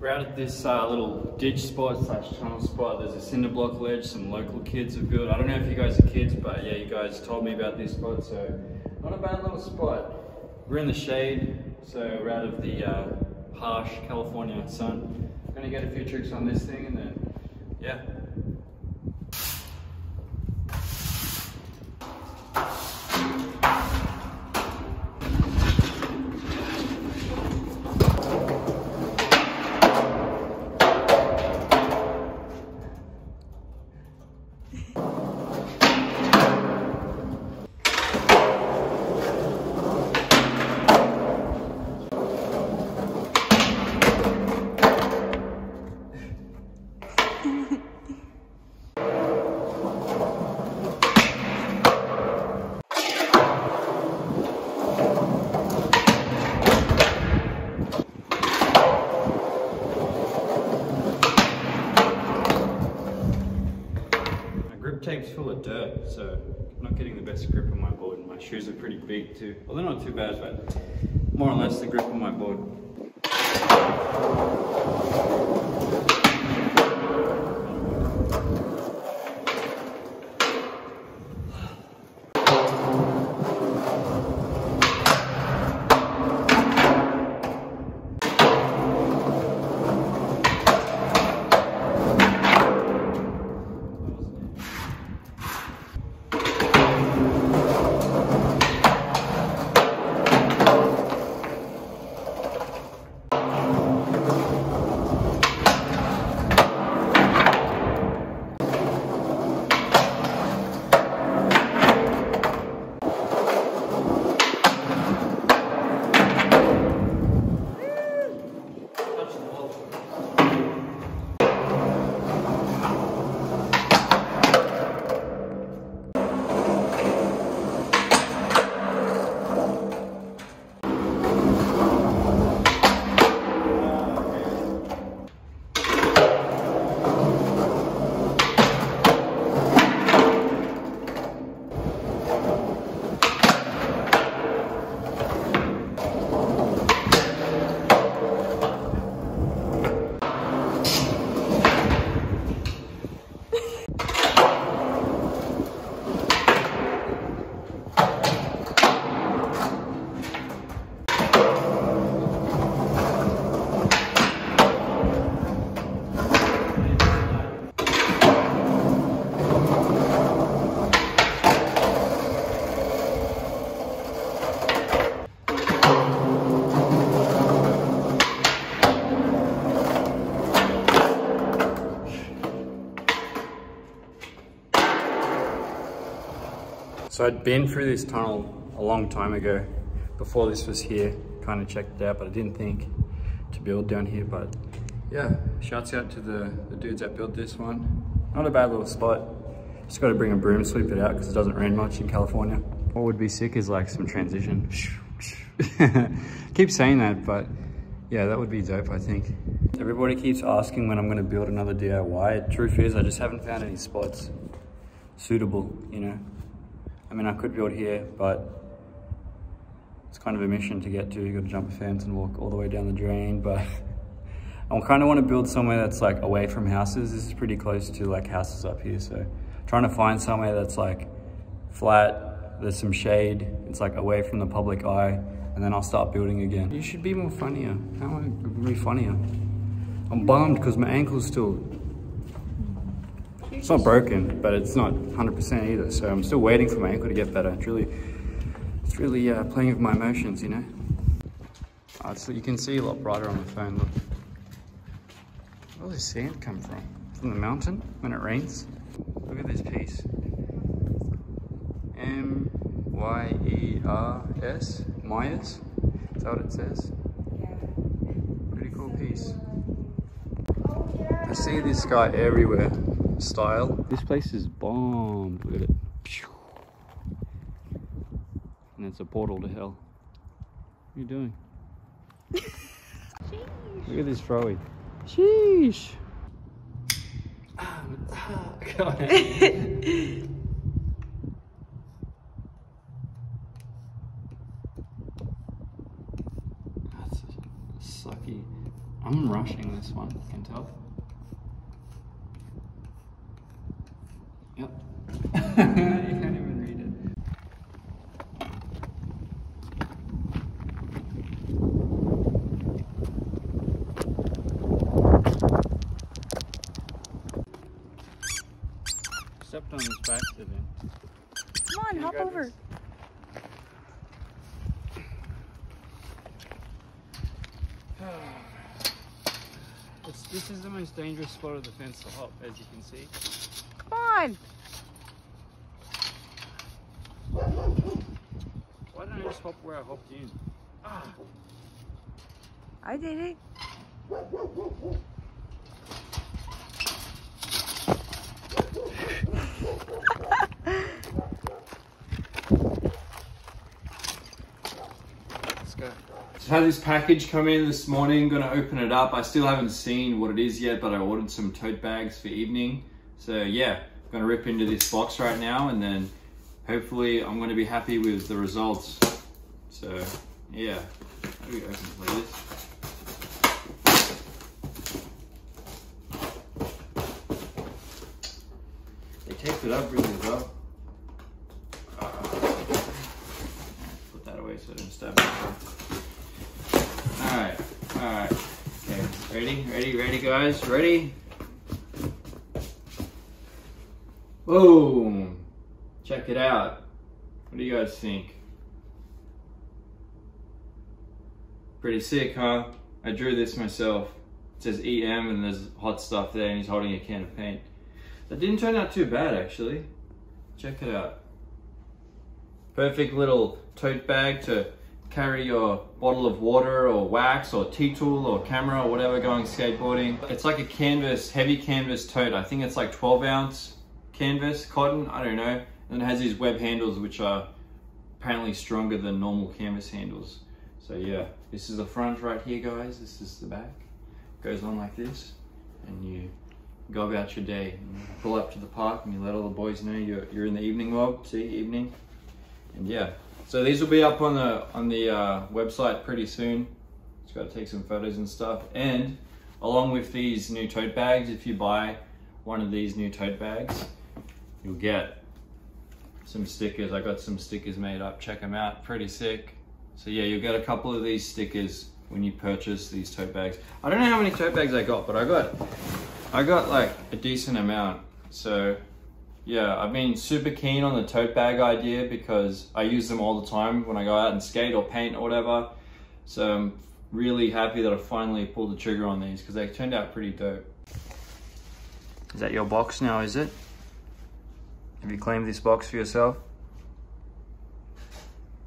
We're out at this uh, little ditch spot slash tunnel spot. There's a cinder block ledge some local kids have built. I don't know if you guys are kids, but yeah, you guys told me about this spot, so not a bad little spot. We're in the shade, so we're out of the uh, harsh California sun. Gonna get a few tricks on this thing and then, yeah, full of dirt, so I'm not getting the best grip on my board. And My shoes are pretty big too. Well, they're not too bad, but more or less the grip on my board. So I'd been through this tunnel a long time ago, before this was here, kind of checked it out, but I didn't think to build down here, but yeah, shouts out to the, the dudes that built this one. Not a bad little spot. Just got to bring a broom, sweep it out, because it doesn't rain much in California. What would be sick is like some transition. Keep saying that, but yeah, that would be dope, I think. Everybody keeps asking when I'm going to build another DIY. Truth is, I just haven't found any spots suitable, you know. I mean, I could build here, but it's kind of a mission to get to. You've got to jump a fence and walk all the way down the drain, but I kind of want to build somewhere that's like away from houses. This is pretty close to like houses up here, so trying to find somewhere that's like flat, there's some shade, it's like away from the public eye, and then I'll start building again. You should be more funnier. How am I be funnier? I'm bummed because my ankle's still it's not broken, but it's not 100% either. So I'm still waiting for my ankle to get better. It's really, it's really uh, playing with my emotions, you know? Uh, so you can see a lot brighter on the phone, look. Where does this sand come from? From the mountain when it rains? Look at this piece. M-Y-E-R-S, Myers. Is that what it says? Yeah. Pretty cool piece. I see this guy everywhere style. This place is bombed. Look at it. And it's a portal to hell. What are you doing? Look at this throwy. Sheesh. That's sucky. I'm rushing this one, you can tell. Yep. you can't even read it. Stepped on this by accident. Come on, hop over. this. This is the most dangerous spot of the fence to hop, as you can see. Come on. Why don't I just hop where I hopped in? Ah, I did it. let's go. So had this package come in this morning, gonna open it up. I still haven't seen what it is yet, but I ordered some tote bags for evening. So yeah, I'm gonna rip into this box right now and then hopefully I'm gonna be happy with the results. So yeah, do we open this? They taped it up really well. Uh, put that away so it doesn't stab me. Alright, alright. Okay, ready, ready, ready, guys? Ready? Boom! Check it out. What do you guys think? Pretty sick, huh? I drew this myself. It says EM and there's hot stuff there and he's holding a can of paint. That didn't turn out too bad actually. Check it out. Perfect little tote bag to carry your bottle of water or wax or T-tool or camera or whatever going skateboarding. It's like a canvas, heavy canvas tote. I think it's like 12 ounce canvas, cotton, I don't know. And it has these web handles which are apparently stronger than normal canvas handles. So yeah, this is the front right here guys, this is the back. Goes on like this and you go about your day. You pull up to the park and you let all the boys know you're, you're in the evening mob, see, evening. And yeah, so these will be up on the on the uh, website pretty soon. Just got to take some photos and stuff. And along with these new tote bags, if you buy one of these new tote bags, you'll get some stickers. I got some stickers made up. Check them out. Pretty sick. So yeah, you'll get a couple of these stickers when you purchase these tote bags. I don't know how many tote bags I got, but I got I got like a decent amount. So yeah, I've been super keen on the tote bag idea because I use them all the time when I go out and skate or paint or whatever. So I'm really happy that I finally pulled the trigger on these because they turned out pretty dope. Is that your box now, is it? Have you claimed this box for yourself?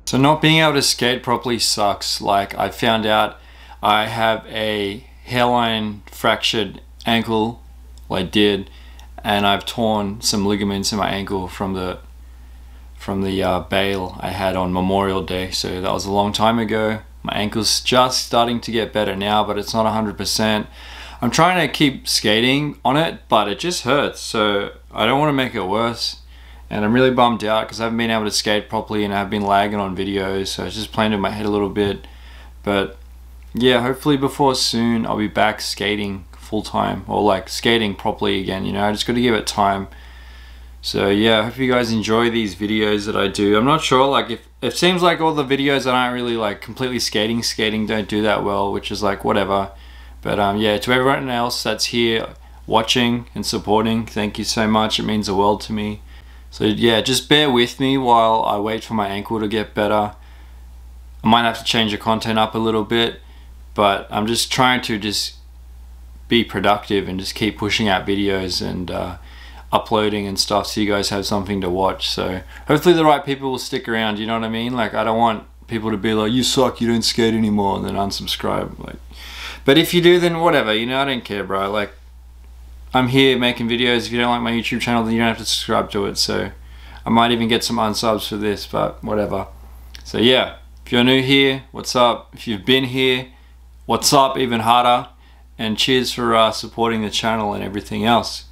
So not being able to skate properly sucks. Like I found out I have a hairline fractured ankle, well I did, and I've torn some ligaments in my ankle from the from the uh, bail I had on Memorial Day. So that was a long time ago. My ankle's just starting to get better now, but it's not 100%. I'm trying to keep skating on it, but it just hurts. So I don't want to make it worse. And I'm really bummed out because I haven't been able to skate properly and I've been lagging on videos. So it's just playing in my head a little bit. But yeah, hopefully before soon I'll be back skating full time or like skating properly again. You know, I just got to give it time. So yeah, I hope you guys enjoy these videos that I do. I'm not sure, like if it seems like all the videos that aren't really like completely skating, skating don't do that well, which is like whatever. But um, yeah, to everyone else that's here watching and supporting, thank you so much. It means the world to me. So yeah, just bear with me while I wait for my ankle to get better. I might have to change the content up a little bit, but I'm just trying to just be productive and just keep pushing out videos and uh, uploading and stuff so you guys have something to watch. So hopefully the right people will stick around, you know what I mean? Like I don't want people to be like, you suck, you don't skate anymore and then unsubscribe. Like, but if you do, then whatever, you know, I don't care, bro. Like, I'm here making videos. If you don't like my YouTube channel, then you don't have to subscribe to it. So I might even get some unsubs for this, but whatever. So yeah, if you're new here, what's up? If you've been here, what's up? Even harder. And cheers for uh, supporting the channel and everything else.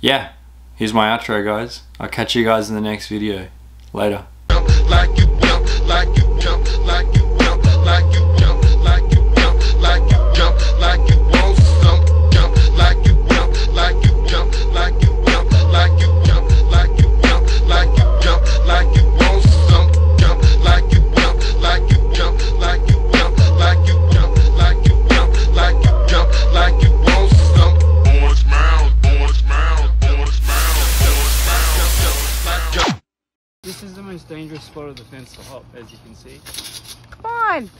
Yeah, here's my outro, guys. I'll catch you guys in the next video. Later. like fence to hop, as you can see. Come on.